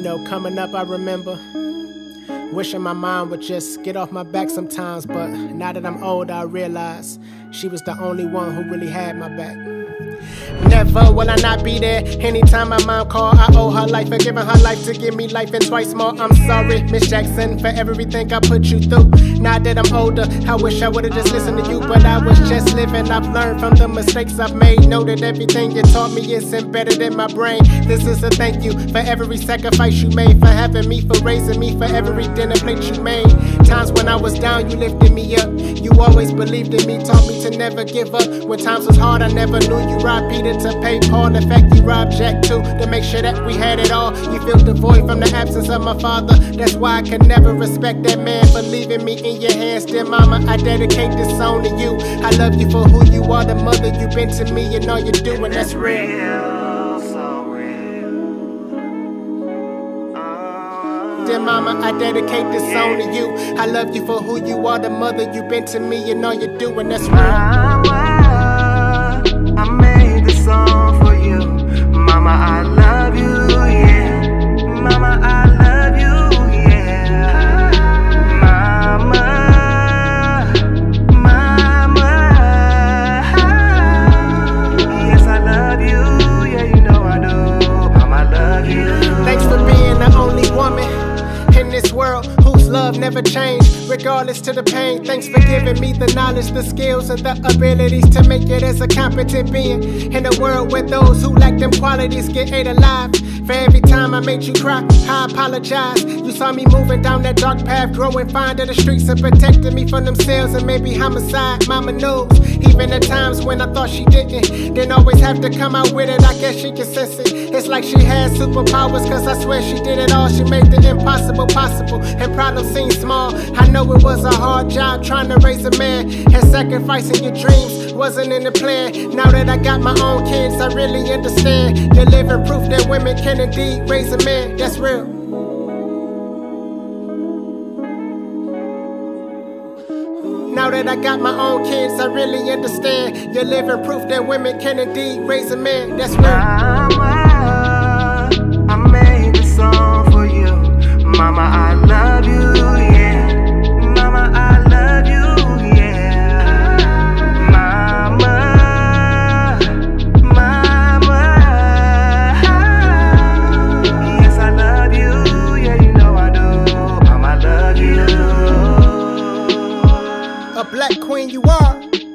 know, coming up, I remember wishing my mom would just get off my back sometimes. But now that I'm old, I realize she was the only one who really had my back. Never will I not be there. Anytime my mom call, I owe her life for giving her life to give me life and twice more. I'm sorry, Miss Jackson, for everything I put you through. Now that I'm older, I wish I would've just listened to you, but I was just living. I've learned from the mistakes I've made. Know that everything you taught me is embedded in my brain. This is a thank you for every sacrifice you made, for having me, for raising me, for every dinner plate you made. Times when I was down, you lifted me up. You always believed in me, taught me to never give up. When times was hard, I never knew you robbed Peter to pay Paul. The fact you robbed Jack too, to make sure that we had it all. You filled the void from the absence of my father. That's why I could never respect that man for leaving me in your hands. Dear mama, I dedicate this song to you. I love you for who you are, the mother you've been to me, and all you're doing, that's real. Dear mama, I dedicate this song to you. I love you for who you are, the mother you've been to me, and all you're doing, that's real. Song for you. Mama, I love you, yeah. Mama, I love you, yeah. Mama, Mama. Yes, I love you, yeah, you know I do. Mama, I love you. Thanks for being the only woman in this world whose love never changed, regardless to the pain. Thanks for giving me the knowledge, the skills, and the abilities to make it as a competent being in a world where those who lack them qualities get ate alive. For every time I made you cry, I apologize. You saw me moving down that dark path, growing fine in the streets and protecting me from themselves and maybe homicide. Mama knows, even at times when I thought she didn't, didn't always have to come out with it. I guess she can sense it. It's like she has superpowers, cause I swear she did it all. She made the impossible possible, and problems seem small. Know it was a hard job trying to raise a man, and sacrificing your dreams wasn't in the plan. Now that I got my own kids, I really understand. You're living proof that women can indeed raise a man. That's real. Now that I got my own kids, I really understand. You're living proof that women can indeed raise a man. That's real. A black queen you are.